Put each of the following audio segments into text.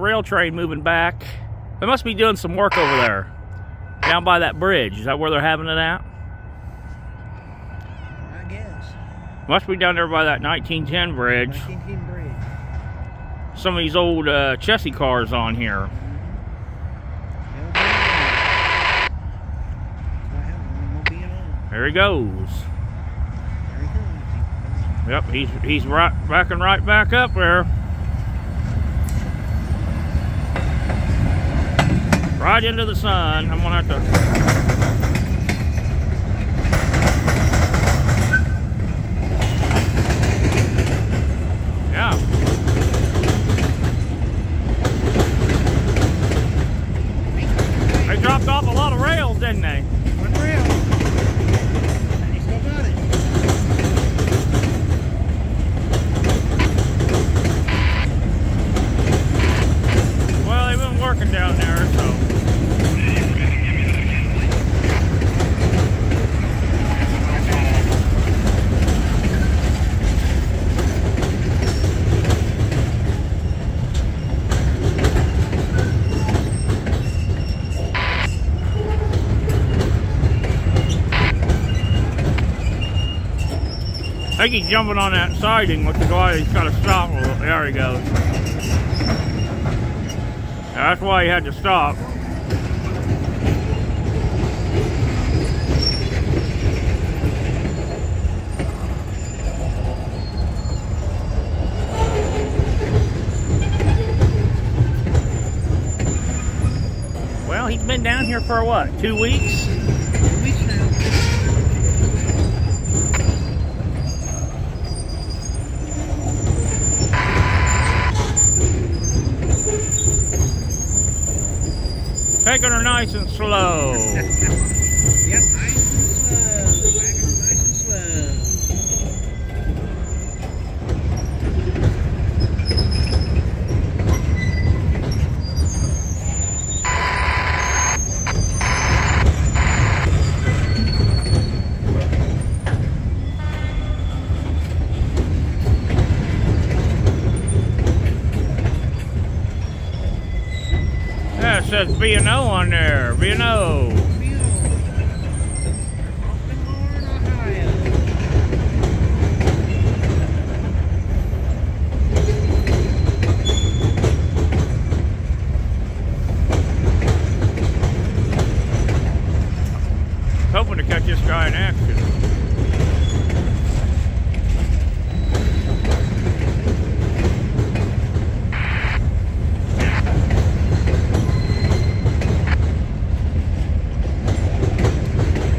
rail train moving back. They must be doing some work over there. Down by that bridge. Is that where they're having it at? I guess. Must be down there by that 1910 bridge. 1910 bridge. Some of these old uh, chassis cars on here. They'll be on. What happened? Won't be on. There he goes. There he comes. Yep, he's he's right backing right back up there. Right into the sun. I'm gonna have to. Yeah. They dropped off a lot of rails, didn't they? One rail. And he still got it. Well, they've been working down there, so. I think he's jumping on that siding, which is why he's got to stop. Oh, there he goes. That's why he had to stop. Well, he's been down here for what. Two weeks Taking her nice and slow. Yep, nice and slow. Wagon nice and slow. Yeah, it says B&O on there. B&O. Mule. Austin Warren, Ohio. Hoping to catch this guy in action.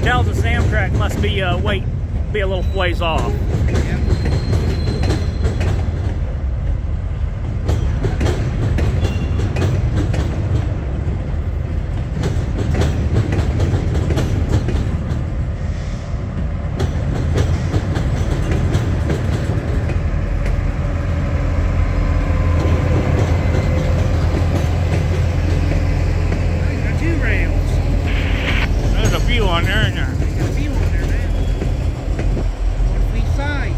Tells us Amtrak must be uh, wait, be a little ways off. Yep. He's got two rails. There's a few on there, isn't there? He's got a few on there now. One for each side.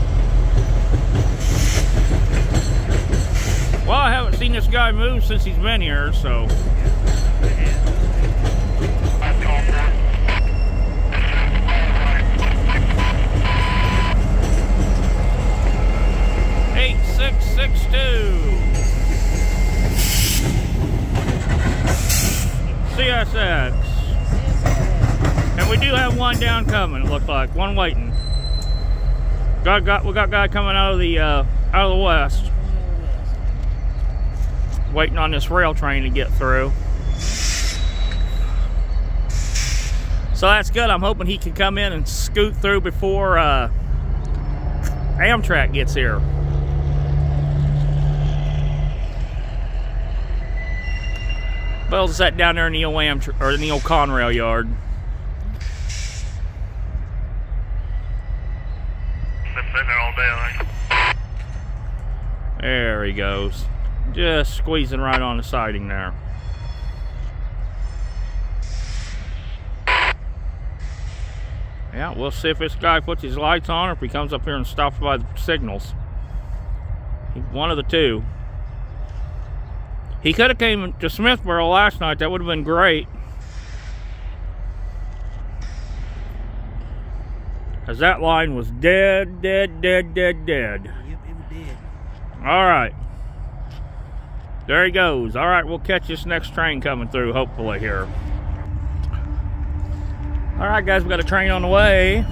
Well, I haven't seen this guy move since he's been here, so. Eight six six two. CSX. And we do have one down coming, it looks like. One waiting. Got, got, we got guy coming out of the uh, out of the west. Waiting on this rail train to get through. So that's good. I'm hoping he can come in and scoot through before uh, Amtrak gets here. Bell's set down there in the old Amtrak or in the old Conrail yard. Been sitting there all day, I think. There he goes. Just squeezing right on the siding there. Yeah, we'll see if this guy puts his lights on or if he comes up here and stops by the signals. One of the two. He could have came to Smithboro last night. That would have been great. Because that line was dead, dead, dead, dead, dead. Yep, it was dead. All right. There he goes. All right, we'll catch this next train coming through, hopefully, here. All right, guys, we got a train on the way.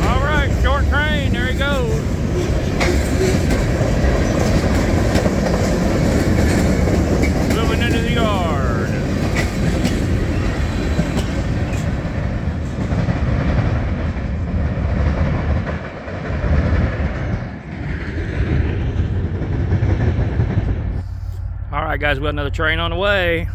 All right, short train. There he goes. Moving into the yard. All right, guys, we got another train on the way.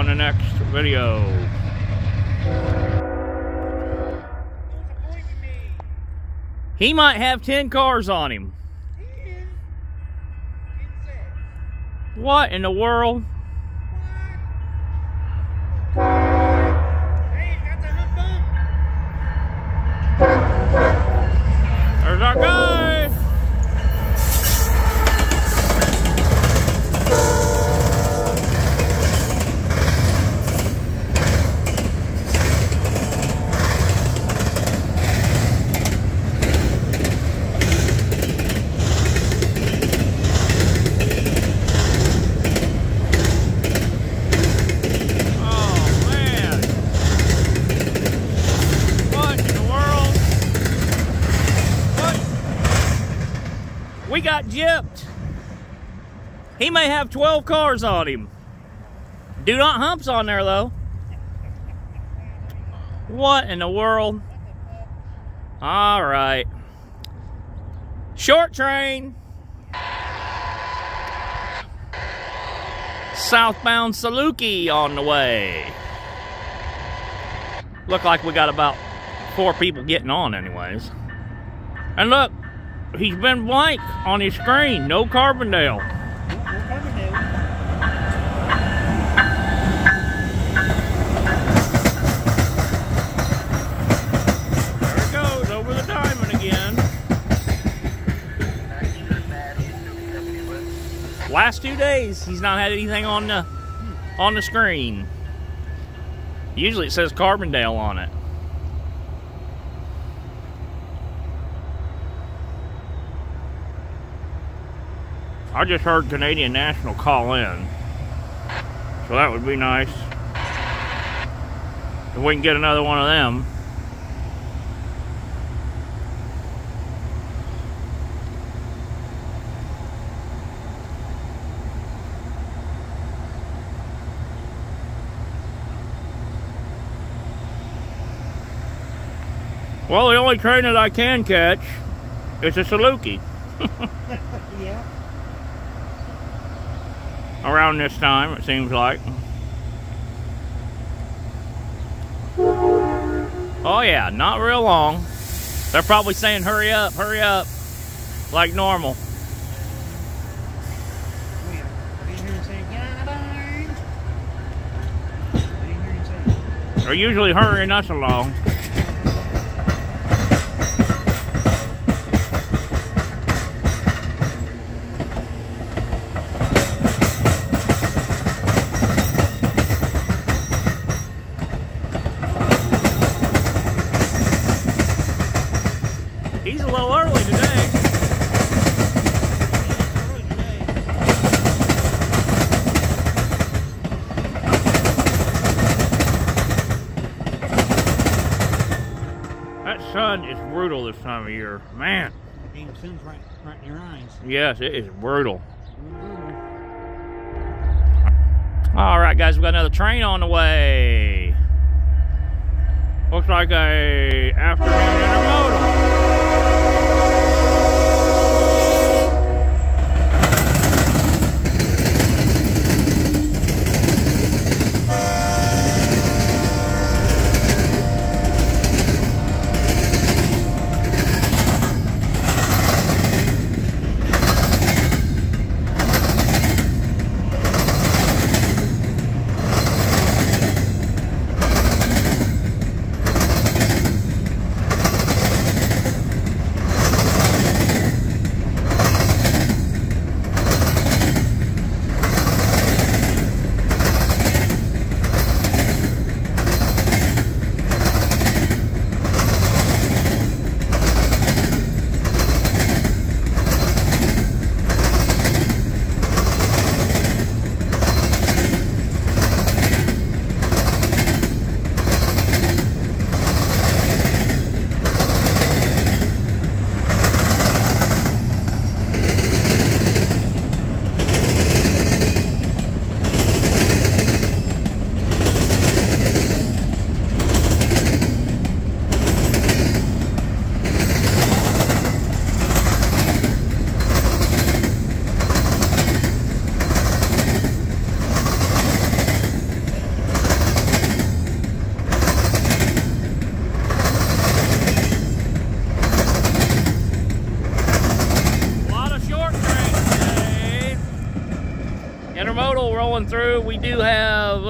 On the next video. He might have 10 cars on him. What in the world? There's our guy. Oh man. What in the world? What? We got gypped. May have 12 cars on him. Do not humps on there though. What in the world? All right. Short train. Southbound Saluki on the way. Look like we got about four people getting on anyways. And look, he's been blank on his screen. No Carbondale. Last two days, he's not had anything on the on the screen. Usually it says Carbondale on it. I just heard Canadian National call in. So that would be nice. If we can get another one of them. Well, the only train that I can catch is a Saluki Yeah. around this time, it seems like. Oh, yeah, not real long. They're probably saying, hurry up, hurry up, like normal. Yeah. I didn't hear him say, "God darn." I didn't hear him say it. They're usually hurrying us along. He's a little early today. Early today. That sun is brutal this time of year. Man, Damn sun's right, right in your eyes. yes, it is brutal. Mhm. All right, guys, we got another train on the way. Looks like a afternoon intermodal.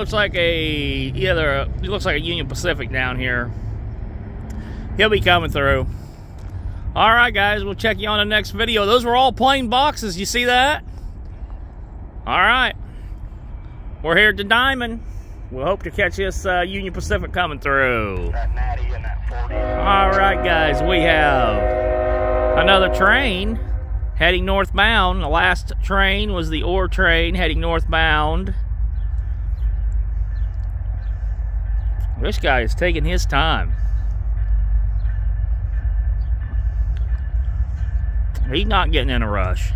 Looks like a either it looks like a Union Pacific down here. He'll be coming through. All right, guys, we'll check you on the next video. Those were all plain boxes. You see that? All right. We're here at the Diamond. We'll hope to catch this uh, Union Pacific coming through. That natty and that 40. All right, guys, we have another train heading northbound. The last train was the ore train heading northbound. This guy is taking his time. He's not getting in a rush.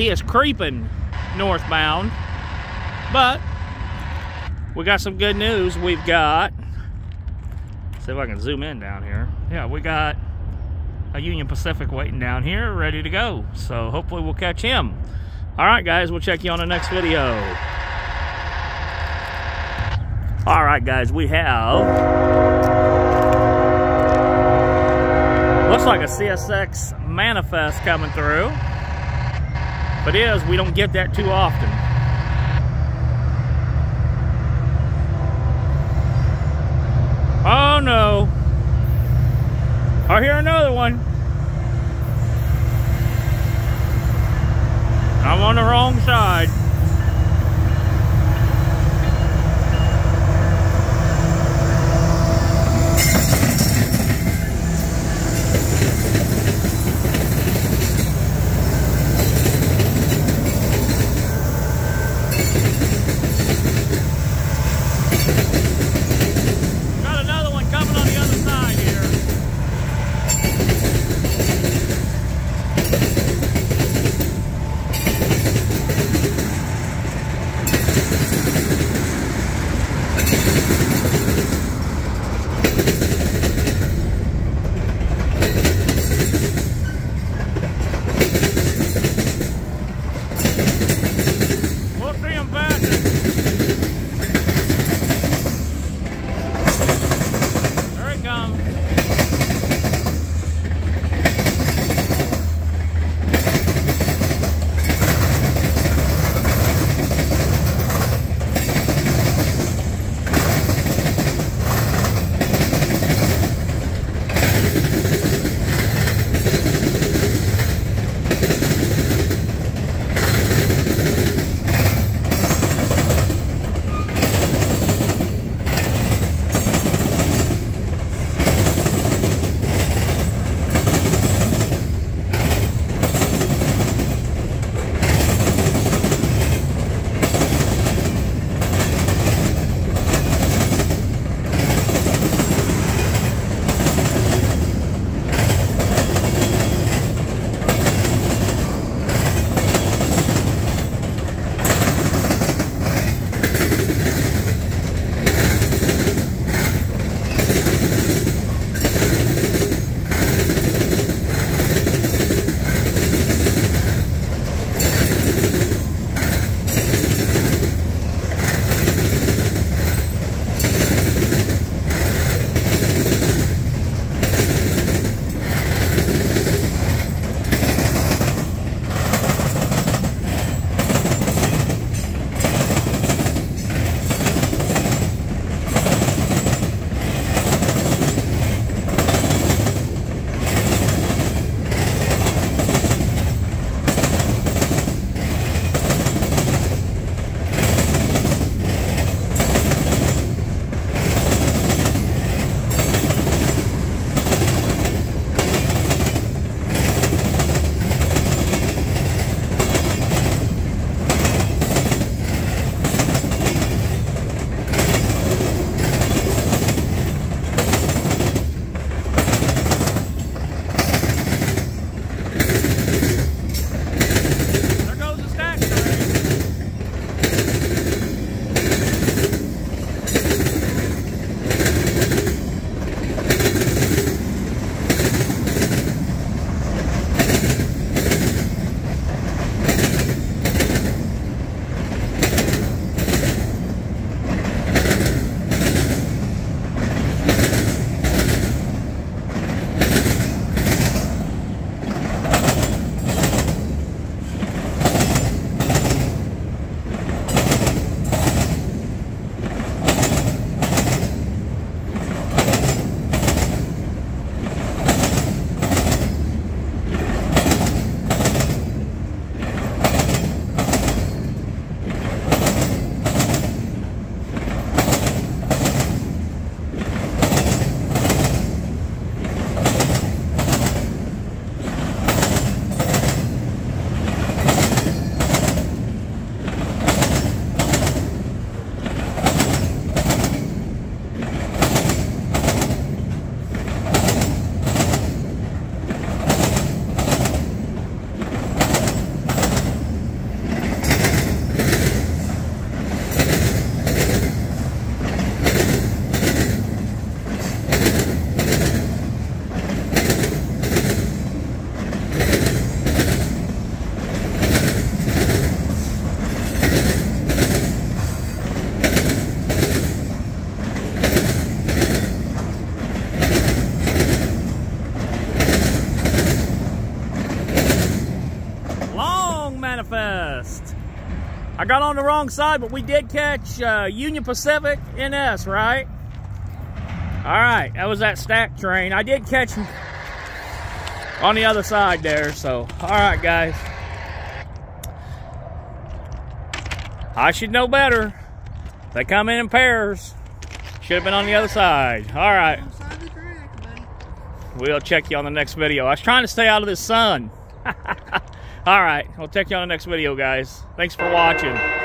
He is creeping northbound. But we got some good news. We've got, see if I can zoom in down here. Yeah, we got a Union Pacific waiting down here, ready to go. So hopefully we'll catch him. All right, guys, we'll check you on the next video. All right, guys, we have. Looks like a CSX manifest coming through. But is, we don't get that too often. Oh no. I hear another one. I'm on the wrong side. I got on the wrong side, but we did catch uh, Union Pacific NS, right? All right, that was that stack train. I did catch on the other side there. So, all right, guys. I should know better. They come in in pairs. Should have been on the other side. All right. Wrong side of the track, buddy. We'll check you on the next video. I was trying to stay out of the sun. All right. I'll check you on the next video, guys. Thanks for watching.